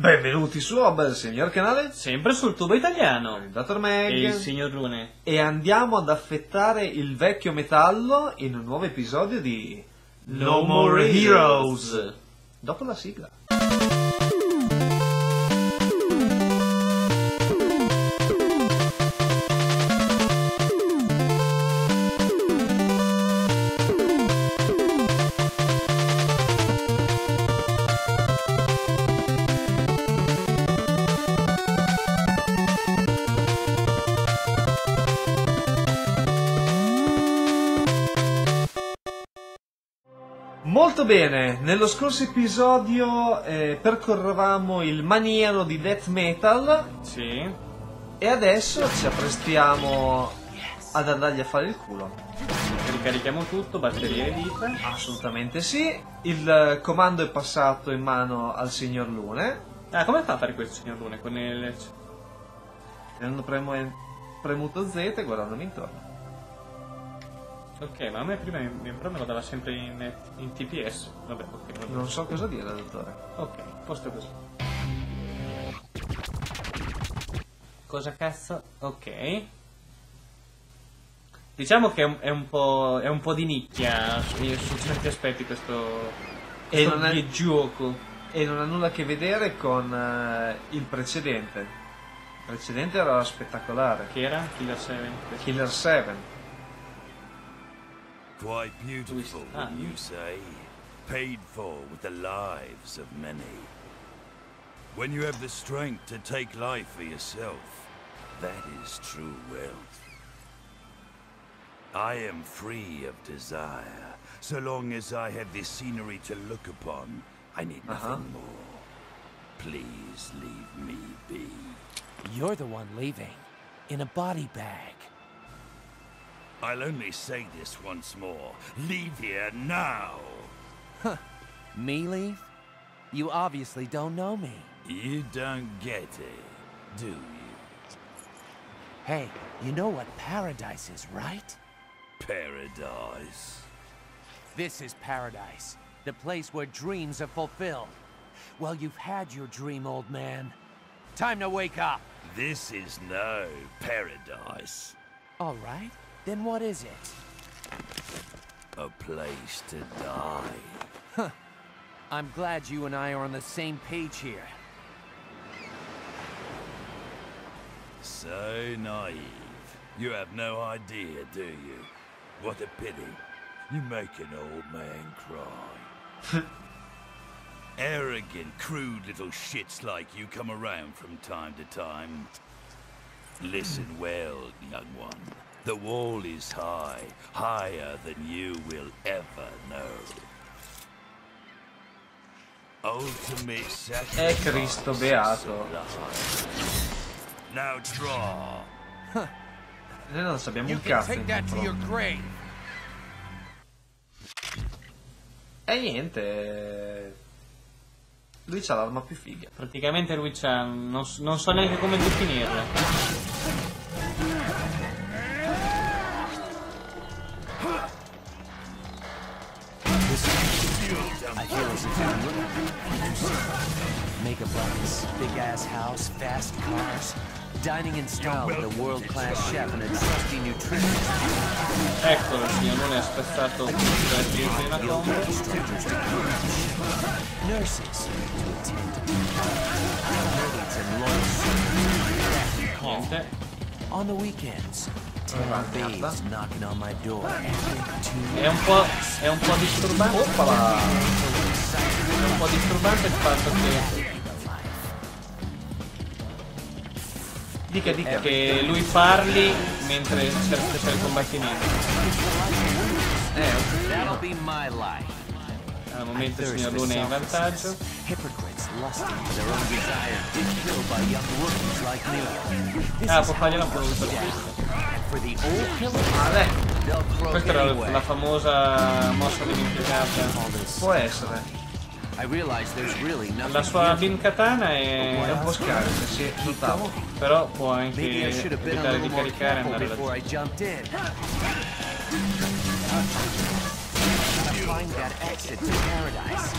Benvenuti su Hub, signor canale, Sempre sul tubo italiano. il Dr. E Meg il signor Lune. e andiamo ad affettare il vecchio metallo in un nuovo episodio di No More Heroes. Dopo la sigla. Molto bene, nello scorso episodio eh, percorrevamo il maniero di death metal Sì. e adesso ci apprestiamo ad andargli a fare il culo. Ricarichiamo tutto, batterie e vita. Assolutamente sì, il comando è passato in mano al signor Lune, Ah, come fa a fare questo signor Lune? Con il... tenendo premo- premuto Z e guardandomi intorno. Ok, ma a me prima mi, mi- però me lo dava sempre in, in TPS. Vabbè, ok. vabbè. Non so cosa dire, dottore. Ok, posto così. Cosa cazzo? Ok. Diciamo che è un, è un po', è un po' di nicchia su, su certi aspetti questo, E questo non è- videogioco. E non ha nulla a che vedere con eh, il precedente. Il precedente era spettacolare. Che era? Killer 7. Killer 7. Quite beautiful, wouldn't you say? Paid for with the lives of many. When you have the strength to take life for yourself, that is true wealth. I am free of desire. So long as I have this scenery to look upon, I need nothing Uh-huh. more. Please leave me be. You're the one leaving. In a body bag. I'll only say this once more. Leave here now! Huh. Me leave? You obviously don't know me. You don't get it, do you? Hey, you know what paradise is, right? Paradise. This is paradise. The place where dreams are fulfilled. Well, you've had your dream, old man. Time to wake up. This is no paradise. All right. Then what is it? A place to die. Huh. I'm glad you and I are on the same page here. So naive. You have no idea, do you? What a pity. You make an old man cry. Arrogant, crude little shits like you come around from time to time. Listen well, young one. The wall is high, higher than you will ever know. Ultimate sacrifice. Cristo beato. Now draw. Noi non sappiamo un cazzo. E niente. Lui c'ha l'arma più figa. Praticamente lui c'ha. Non, non so neanche come definirla. heroes in town. Big-ass house, fast cars, dining in style with a world-class chef and a trusty nutritionist. Eccolo, non è aspettato da dirti una. Nurses. To attend to On the weekends, È un po', è un po' disturbante. È un po' disturbante il fatto che. Dica, dica. che lui parli mentre c'è c'è il combattimento. Eh, life. Al momento il signor Lune è in vantaggio. Ah, può fargliela old killer, vabbè, Questa era la famosa mossa this. può essere. I realize there's really nothing La sua here. bin katana È un è. po' scarico, sì, notavo. però può anche I should have been a evitare di caricare e andare before I jumped in. Find that exit to paradise.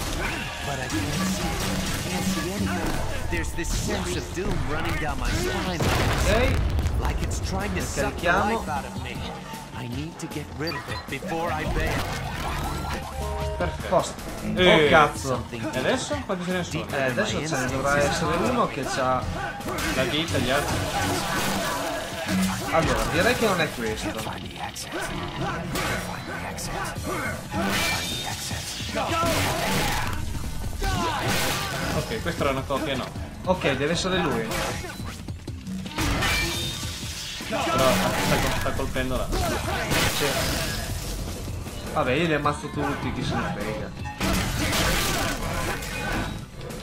But I can't see it. Can't see anything. There's this sense of doom running down my spine, Ok, like it's trying to suck the life out of me. I need to get rid of it before I bail. Perfetto. posto. Eh, Oh cazzo. E adesso quanti ce ne sono? Eh, adesso ce ne dovrà essere uno che c'ha... La vita, gli altri. Allora, direi che non è questo. Ok, questa era una copia, no. Ok, deve essere lui. Però sta, sta colpendo là. Sì. Vabbè, io li ammazzo tutti, chi se ne frega.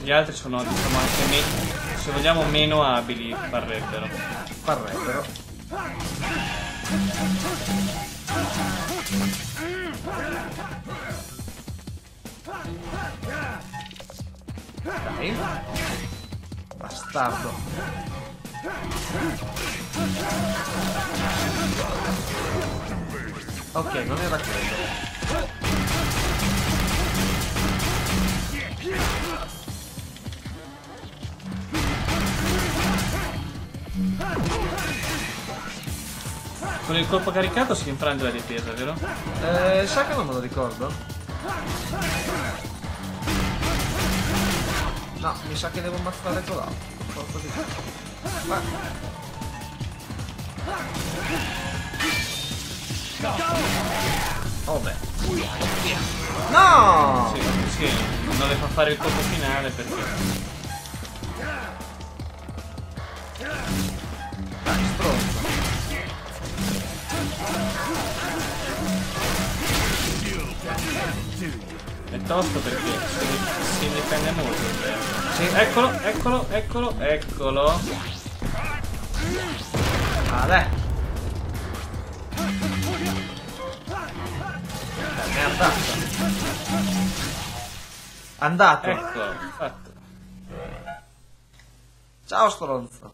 Gli altri sono, diciamo, anche meno. Se vogliamo, meno abili parrebbero. Parrebbero. Dai. Bastardo. Ok, non era quello. Con il colpo caricato si infrange la difesa, vero? Eh, sa che non me lo ricordo? No, mi sa che devo ammazzare quell'altro. Forza di Ma... Oh beh. No! Sì, sì, non le fa fare il colpo finale perché. Dai, stronzo. È tosto perché si, si difende molto. Sì. Eccolo, eccolo, eccolo, eccolo. Ah, Dai, merda. Andato. Ecco, fatto. Ciao stronzo.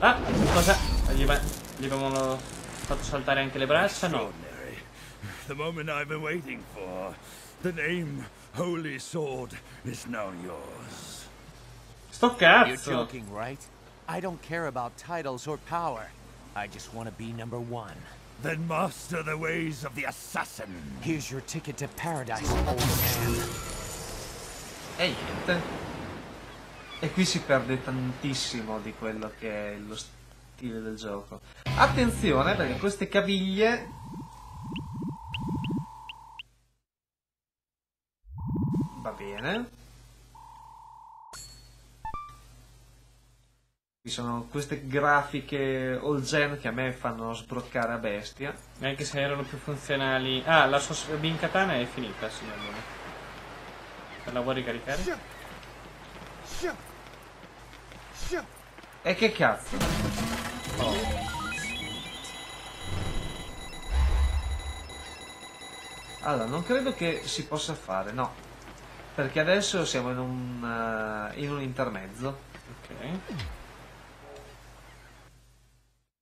Ah, cosa? Gli, va- gli avevano fatto saltare anche le braccia? No. The moment I've been waiting for. The name Holy Sword is now yours. Sto You're cazzo! joking, right? I don't care about titles or power. I just want to be number one. Then master the ways of the assassin. Here's your ticket to paradise, old man. E niente. E qui si perde tantissimo di quello che è lo stile del gioco. Attenzione perché queste caviglie... Va bene. Sono queste grafiche all gen che a me fanno sbroccare a bestia. Anche se erano più funzionali. Ah, la sua bin katana è finita, signor Luna. La vuoi ricaricare? E che cazzo? Allora, non credo che si possa fare, no. Perché adesso siamo in un, eh, in un intermezzo. Ok.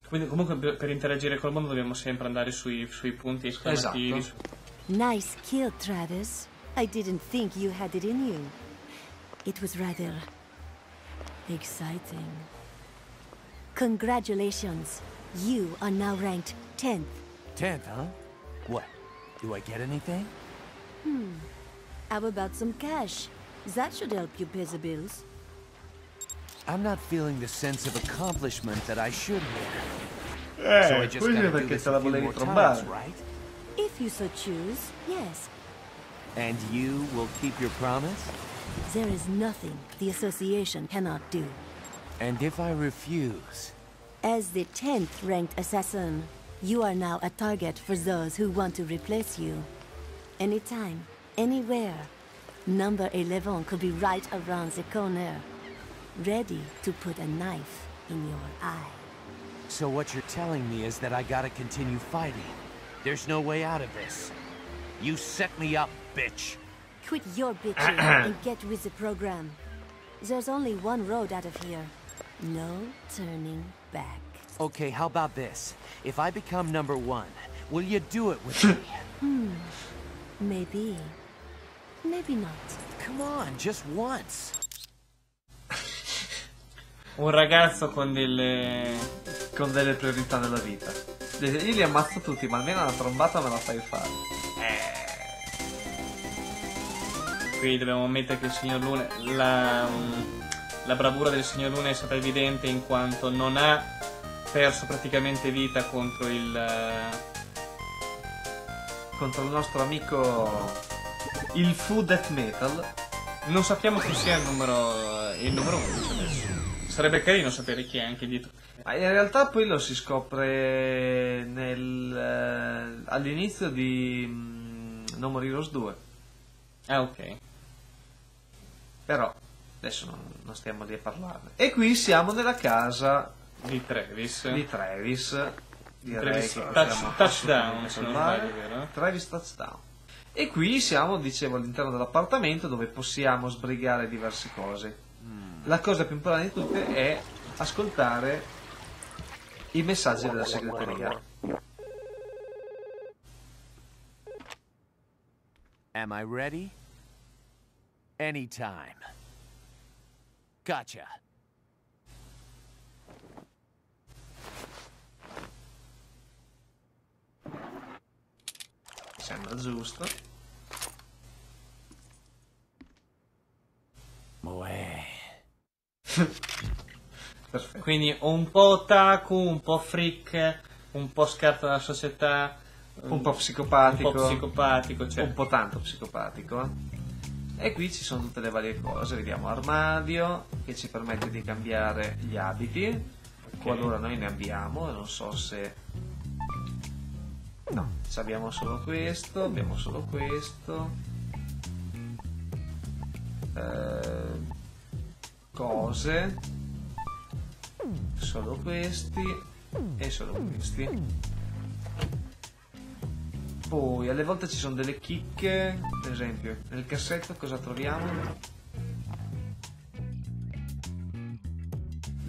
Quindi comunque per per interagire col mondo dobbiamo sempre andare sui, sui punti esclamativi. Esatto. Nice kill, Travis. I didn't think you had it in you. It was rather exciting. Congratulations. You are now ranked 10th. Tenth, huh? What? Do I get anything? Hmm. How about some cash? That should help you pay the bills. I'm not feeling the sense of accomplishment that I should have. Eh, so I just gotta do perché this te la a few volevi more trombare. times, right? If you so choose, yes. And you will keep your promise? There is nothing the association cannot do. And if I refuse? As the 10th ranked assassin, you are now a target for those who want to replace you. Anytime, anywhere. Number 11 could be right around the corner, ready to put a knife in your eye. So what you're telling me is that I gotta continue fighting. There's no way out of this. You set me up, bitch. Quit your bitching and get with the program. There's only one road out of here. No turning back. Okay, how about this? If I become number one, Will you do it with me? Hmm. Maybe. Maybe not. Come on, just once. Un ragazzo con delle... Con delle priorità nella vita. Io li ammazzo tutti, ma almeno una trombata me la fai fare. Qui dobbiamo ammettere che il signor Luna... La, la bravura del signor Luna è stata evidente in quanto non ha perso praticamente vita contro il... eh, Contro il nostro amico. Il Fu Death Metal. Non sappiamo chi sia il numero, il numero 11 adesso. Sarebbe carino sapere chi è anche dietro. Ma in realtà poi lo si scopre nel, eh, all'inizio di mm, No More Heroes 2. Ah, ok. Però adesso non, non stiamo lì a parlarne. E qui siamo nella casa Di Travis. di Travis. Direi Travis che touch- touchdown, se non sbaglio, vero? Travis Touchdown. E qui siamo, dicevo, all'interno dell'appartamento dove possiamo sbrigare diverse cose. La cosa più importante di tutte è ascoltare i messaggi della segreteria. Am I ready? Anytime. Gotcha. Sembra giusto. Moe. Perfetto. Quindi un po' otaku, un po' freak, un po' scarto dalla società, Un po' un psicopatico. po' psicopatico, cioè un po' tanto psicopatico. E qui ci sono tutte le varie cose. Vediamo armadio che ci permette di cambiare gli abiti. Qualora noi ne abbiamo, non so se. No, abbiamo solo questo, abbiamo solo questo. Eh, cose. Solo questi e solo questi. Poi alle volte ci sono delle chicche, per esempio, nel cassetto cosa troviamo?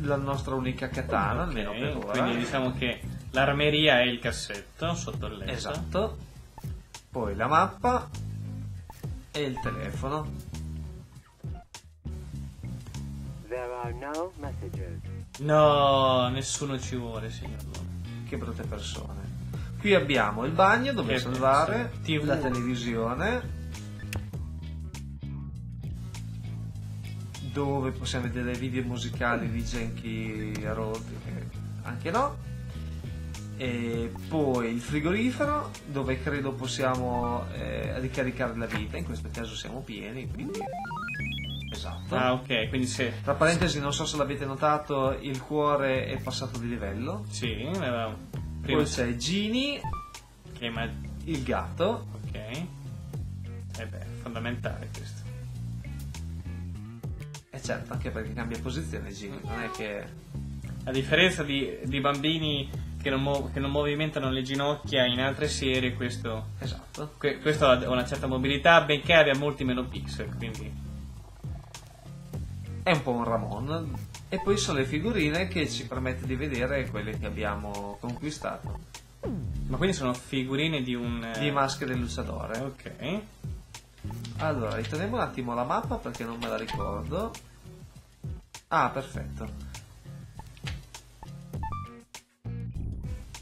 La nostra unica katana, almeno per ora. quindi diciamo che l'armeria è il cassetto sotto il letto. Esatto. Poi la mappa e il telefono. No nessuno ci vuole, signor. Che brutte persone. Qui abbiamo il bagno dove Che salvare. TV. la televisione, dove possiamo vedere video musicali di Genki Road, anche no. E poi il frigorifero dove credo possiamo eh, ricaricare la vita, in questo caso siamo pieni, quindi esatto. Ah, ok, quindi se... Tra parentesi, non so se l'avete notato, il cuore è passato di livello. Sì, aveva... Prima Poi c'è Gini, che ma... il gatto, Ok. E beh, fondamentale questo. E certo, anche perché cambia posizione Gini, non è che... A differenza di, di bambini che non, che non movimentano le ginocchia in altre serie, questo, Esatto. que- questo ha una certa mobilità, benché abbia molti meno pixel, quindi... È un po' un Ramon. E poi sono le figurine che ci permette di vedere quelle che abbiamo conquistato. Ma quindi sono figurine di un... eh, Di maschere del luciadore. Ok. Allora, ritorniamo un attimo la mappa perché non me la ricordo. Ah, perfetto.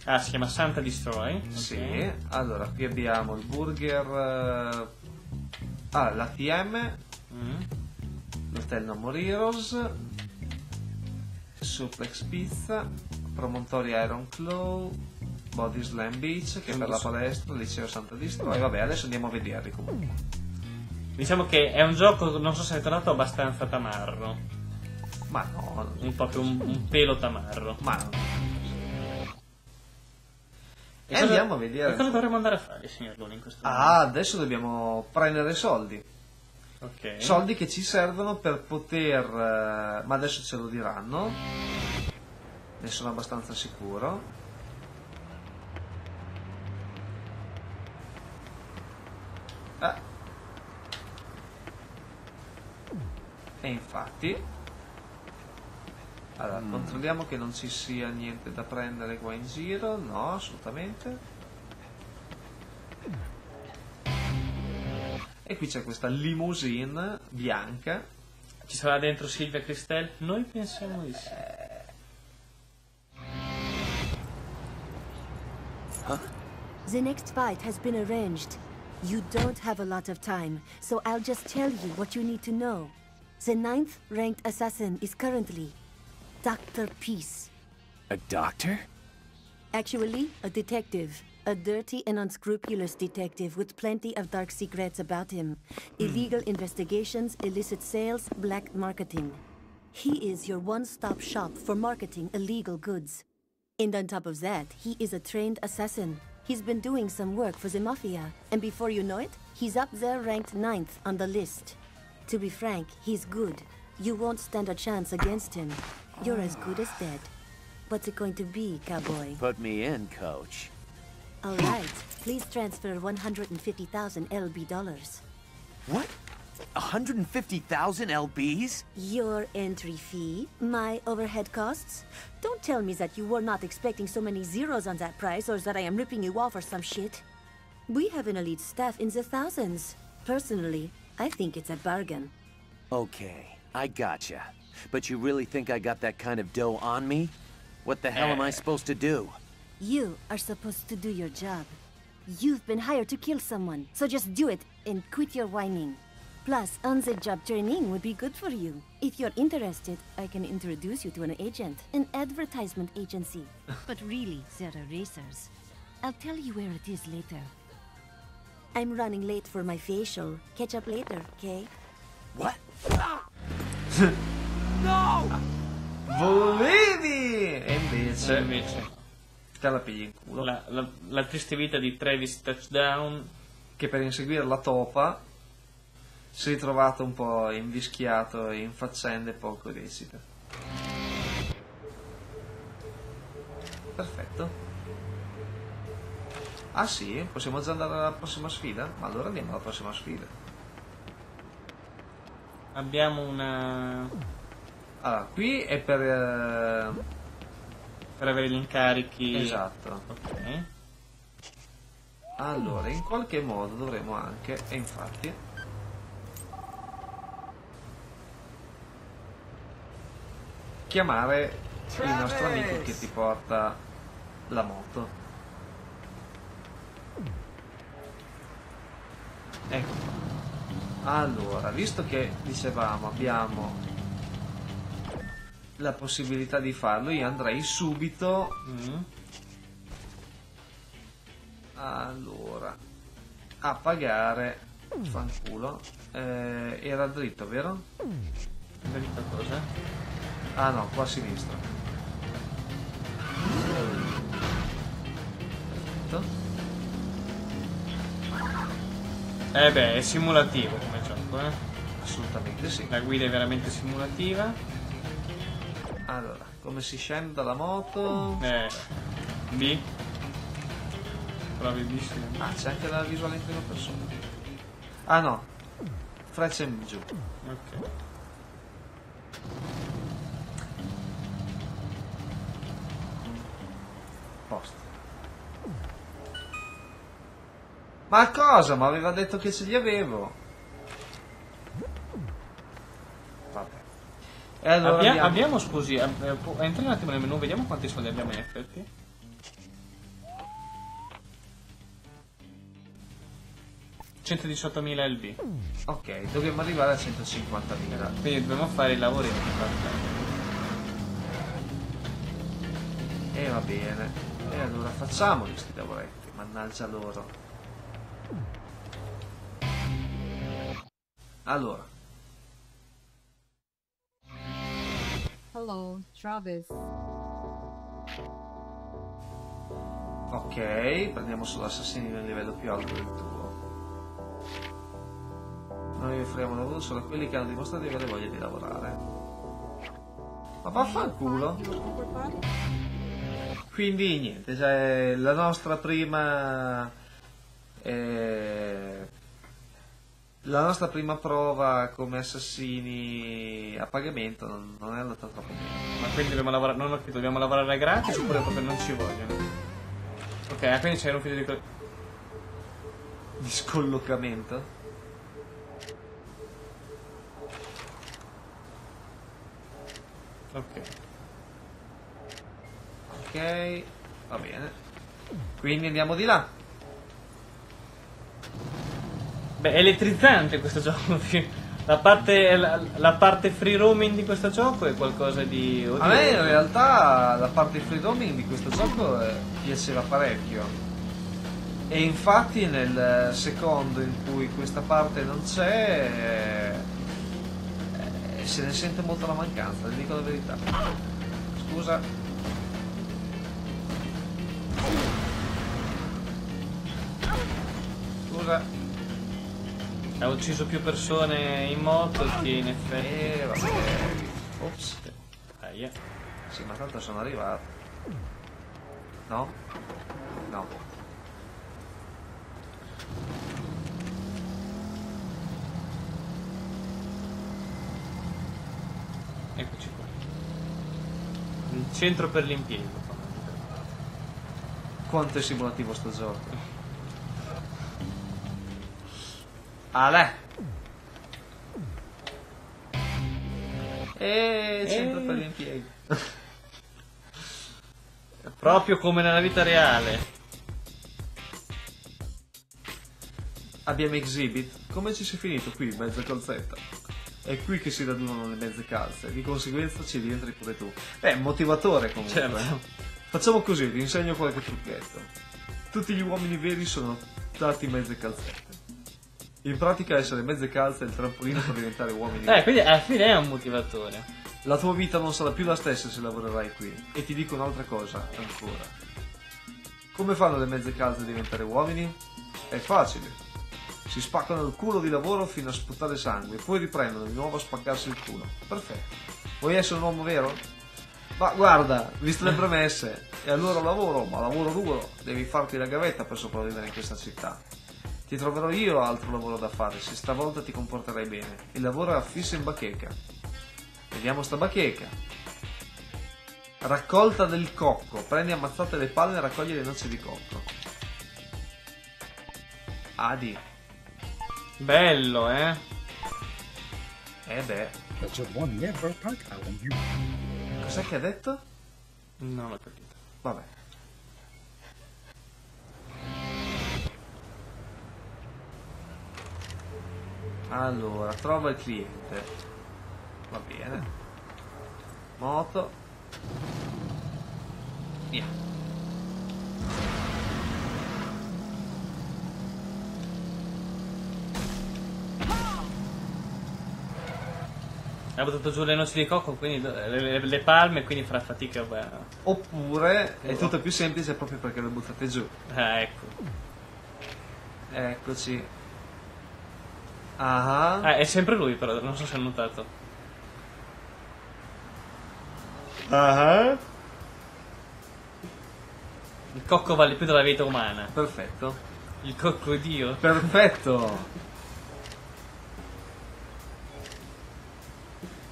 Ah, si chiama Santa Destroy. ok. Sì, allora qui abbiamo il burger. eh, Ah, l'ATM, Mm. More Heroes, Suplex Pizza, Promontory Iron Claw, Body Slam Beach, che è per la palestra, Liceo Santa Destroy. Vabbè, adesso andiamo a vederli comunque. Diciamo che è un gioco, non so se avete notato, abbastanza tamarro. Ma no, Un po' più un, un pelo tamarro. ma no. E cosa- andiamo a E vedere. cosa dovremmo andare a fare, signor Luna, in questo Ah, adesso dobbiamo prendere soldi. Momento? Ok. Soldi che ci servono per poter... eh, ma adesso ce lo diranno. Ne sono abbastanza sicuro. Eh. E infatti... Allora, controlliamo che non ci sia niente da prendere qua in giro. No, assolutamente. E qui c'è questa limousine bianca. Ci sarà dentro Silvia Cristel? Noi pensiamo di sì. The next fight has been arranged. You don't have a lot of time, so I'll just tell you what you need to know. The ninth ranked assassin is currently Dr. Peace. A doctor? Actually, a detective. A dirty and unscrupulous detective with plenty of dark secrets about him. Hmm. Illegal investigations, illicit sales, black marketing. He is your one-stop shop for marketing illegal goods. And on top of that, he is a trained assassin. He's been doing some work for the Mafia, and before you know it, he's up there ranked ninth on the list. To be frank, he's good. You won't stand a chance against him. You're as good as dead. What's it going to be, cowboy? Put me in, coach. All right, please transfer 150,000 LB dollars. What? 150,000 LBs? Your entry fee, my overhead costs. Don't tell me that you were not expecting so many zeros on that price or that I am ripping you off or some shit. We have an elite staff in the thousands. Personally, I think it's a bargain. Okay, I gotcha. But you really think I got that kind of dough on me? What the hell am I eh. supposed to do? You are supposed to do your job. You've been hired to kill someone, so just do it and quit your whining. Plus, on-the-job training would be good for you. If you're interested, I can introduce you to an agent, an advertisement agency. but really, they're erasers. I'll tell you where it is later. I'm running late for my facial. Catch up later, okay? What? Volevi! E Se invece invece te la pigli in culo. la, la- la triste vita di Travis Touchdown Che per inseguire la topa si è ritrovato un po' invischiato in faccende poco lecite. Perfetto. Ah sì? Possiamo già andare alla prossima sfida? Ma allora andiamo alla prossima sfida. abbiamo una Allora, qui è per... eh, per avere gli incarichi Esatto. ok Allora, in qualche modo dovremo anche, e infatti, chiamare il nostro amico che ti porta la moto. Ecco. Allora, visto che dicevamo abbiamo la possibilità di farlo, io andrei subito Mm. allora, a pagare, fanculo, eh, era dritto, vero? vedi qualcosa? Ah no, qua a sinistra. Perfetto. eh beh è simulativo come gioco eh Assolutamente sì. la guida è veramente simulativa Allora, come si scende dalla moto? eh B provi B sì. Ah, c'è anche la visuale in prima persona. Ah no, freccia in giù. ok Posto. Ma cosa? Ma aveva detto che ce li avevo. Allora Abbia- andiamo- abbiamo scusi eh, eh, entri un attimo nel menu vediamo quanti soldi abbiamo in effetti 118.000 LB Ok, dobbiamo arrivare a 150.000. quindi dobbiamo fare i lavori E va bene. E allora facciamoli questi lavoretti, mannaggia loro. Allora, Hello, Travis. ok, prendiamo solo assassini di un livello più alto del tuo. Noi offriamo lavoro solo a quelli che hanno dimostrato di avere voglia di lavorare. Ma vaffanculo! Quindi niente, cioè, la nostra prima eh, la nostra prima prova come assassini a pagamento non, non è andata troppo bene. Ma quindi dobbiamo lavorare, non ho dobbiamo lavorare gratis oppure proprio non ci vogliono? Ok, ah, quindi c'è un figlio di... di scollocamento? Ok. Ok, va bene. Quindi andiamo di là. Beh, è elettrizzante questo gioco. La parte, la, la parte free roaming di questo gioco è qualcosa di... A me in realtà la parte free roaming di questo gioco eh, piaceva parecchio. E infatti nel secondo in cui questa parte non c'è eh, se ne sente molto la mancanza, ti dico la verità. Scusa. Scusa. Ha ucciso più persone in moto che in effetti... Eh, vabbè. Ops. Aia. Sì, ma tanto sono arrivato. No? No. Eccoci qua. Il centro per l'impiego. Quanto è simulativo sto gioco. Ale! E centro Eh. per l'impiego. Proprio come nella vita reale. Abbiamo Exhibit. Come ci sei finito qui, mezza calzetta? È qui che si radunano le mezze calze, di conseguenza ci rientri pure tu. Beh, motivatore comunque. Certo. eh. Facciamo così, ti insegno qualche trucchetto. Tutti gli uomini veri sono dati mezze calzette. In pratica essere mezze calze è il trampolino per diventare uomini Eh, quindi alla fine è un motivatore. La tua vita non sarà più la stessa se lavorerai qui. E ti dico un'altra cosa, ancora. Come fanno le mezze calze a diventare uomini? È facile. Si spaccano il culo di lavoro fino a sputare sangue, poi riprendono di nuovo a spaccarsi il culo. Perfetto. Vuoi essere un uomo vero? Ma guarda, visto le premesse, e allora lavoro, ma lavoro duro, devi farti la gavetta per sopravvivere in questa città. Ti troverò io altro lavoro da fare se stavolta ti comporterai bene. Il lavoro è affisso in bacheca. Vediamo sta bacheca. Raccolta del cocco. Prendi ammazzate le palle e raccogli le noci di cocco. Adi. Bello, eh? Eh beh. Cos'è che ha detto? Non ho capito. Vabbè. Allora, trova il cliente. Va bene. Moto. Via. Ha buttato giù le noci di cocco, quindi le, le- le palme, quindi farà fatica. beh. Oppure è tutto più semplice proprio perché le buttate giù. Ah, ecco. Eccoci. Ah. Ah, è sempre lui, però, non so se hai notato. Ah. Il cocco vale più della vita umana. Perfetto. Il cocco è Dio. Perfetto.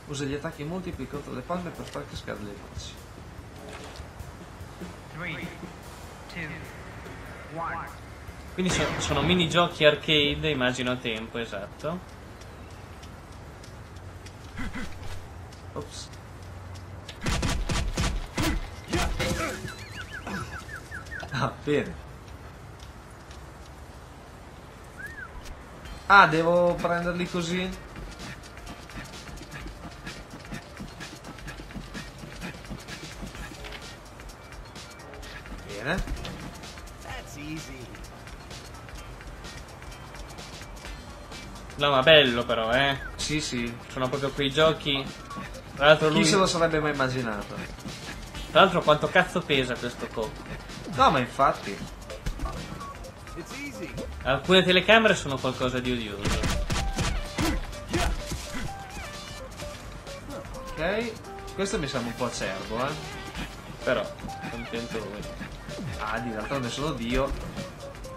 Usa gli attacchi multipli contro le palme per far cascare le noci. Three, two, one. Quindi so- sono minigiochi arcade, immagino a tempo, esatto. Ops. Ah, bene. Ah, devo prenderli così? No, ma bello però, eh. Sì, sì. Sono proprio quei giochi. Tra l'altro lui. Chi se lo sarebbe mai immaginato? Tra l'altro quanto cazzo pesa questo cocco? No, ma infatti. It's easy. Alcune telecamere sono qualcosa di odioso. Ok. Questo mi sembra un po' acerbo, eh. Però, contento lui. Ah, di d'altronde sono Dio.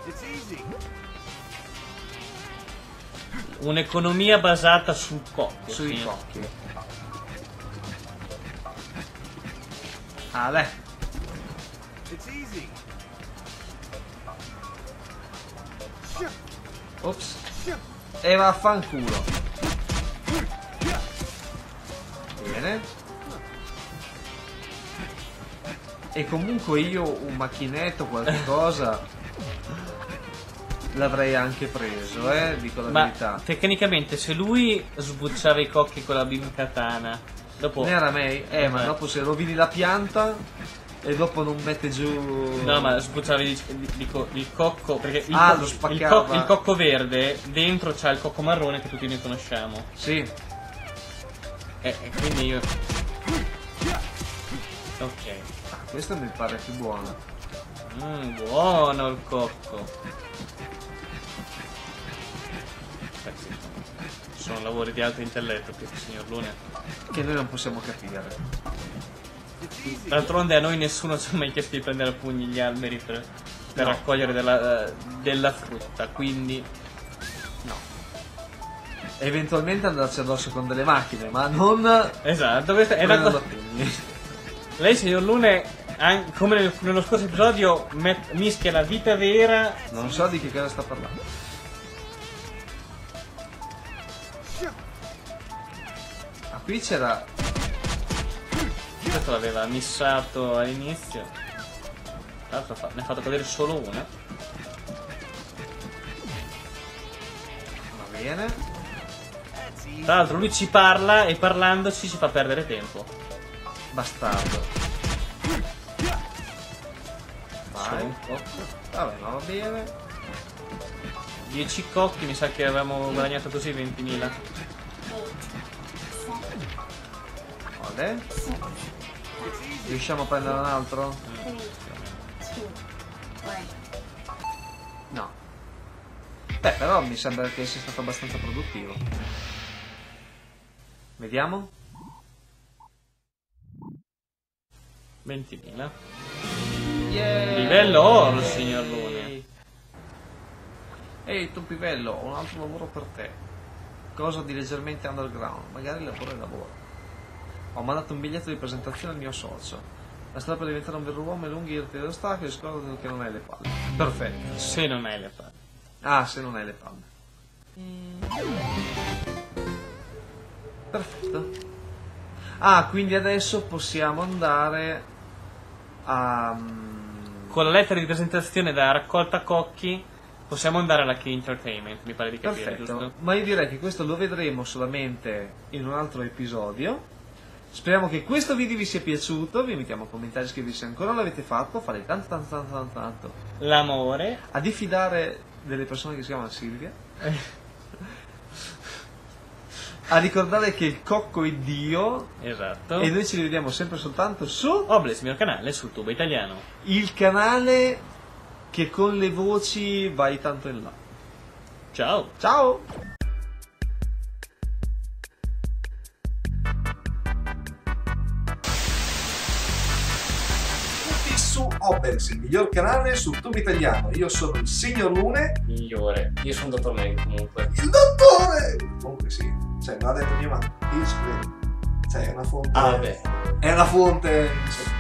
It's easy. Un'economia basata sul cocco. Sui sì. cocchi. Ale. Ops. E vaffanculo. Bene. E comunque io un macchinetto, qualche cosa, l'avrei anche preso, eh, dico la Ma verità. tecnicamente se lui sbucciava i cocchi con la bim katana, dopo... Nera May, eh, ma Eh. dopo se rovini la pianta e dopo non mette giù... No, ma sbucciavi il, dico, il cocco. Perché il, Ah, co- lo il, spaccava. co- il cocco verde dentro c'ha il cocco marrone che tutti noi conosciamo. Sì, E, e quindi io. Ok. ah, questo mi pare più buono. Mm, buono il cocco. Sì. Sono lavori di alto intelletto questi, signor Lune. Che noi non possiamo capire. D'altronde a noi nessuno ci ha mai chiesto di prendere a pugni gli alberi per, per No. raccogliere della, eh, della frutta, quindi. Eventualmente andarci addosso con delle macchine, ma non... Esatto, questa è cosa. pugni. Lei, signor Lune, an- come nel- nello scorso episodio, mischia la vita vera. Non so di che cosa sta parlando. Qui c'era... Questo l'aveva missato all'inizio. Tra l'altro ne ha fatto cadere solo una. Va bene. Tra l'altro lui ci parla e parlandoci ci fa perdere tempo. Bastardo. Vai. un. Vabbè, va bene. 10 cocchi, mi sa che avevamo guadagnato così 20.000. Vabbè. Riusciamo a prendere un altro? No. Beh, però mi sembra che sia stato abbastanza produttivo. Vediamo. 20.000. Yeah! Livello oro, signor Lune. Ehi, tu pivello, ho un altro lavoro per te. Cosa di leggermente underground, magari lavoro e lavoro. Ho mandato un biglietto di presentazione al mio socio. La strada per diventare un vero uomo è lunga e irti ostacoli, scordati che non hai le palle. Perfetto. Se non hai le palle. Ah, se non hai le palle. Perfetto. Ah, quindi adesso possiamo andare a... mm, Con la lettera di presentazione da raccolta cocchi possiamo andare alla Key Entertainment, mi pare di capire, Perfetto, giusto? ma io direi che questo lo vedremo solamente in un altro episodio. Speriamo che questo video vi sia piaciuto, vi invitiamo a commentare e iscrivervi se ancora non l'avete fatto, fate tanto tanto tanto tanto tanto L'amore. a diffidare delle persone che si chiamano Silvia. a ricordare che il cocco è Dio Esatto. e noi ci rivediamo sempre soltanto su Obles, il mio canale, sul tubo italiano. il canale che con le voci vai tanto in là. Ciao! Ciao! Obex, il miglior canale sul tubo italiano. Io sono il signor Lune, Migliore. Io sono dottor Meg comunque. il dottore! Comunque sì, cioè, non ha detto mia mamma. Io ci credo. Cioè, è una fonte. Ah, beh. È una fonte. cioè,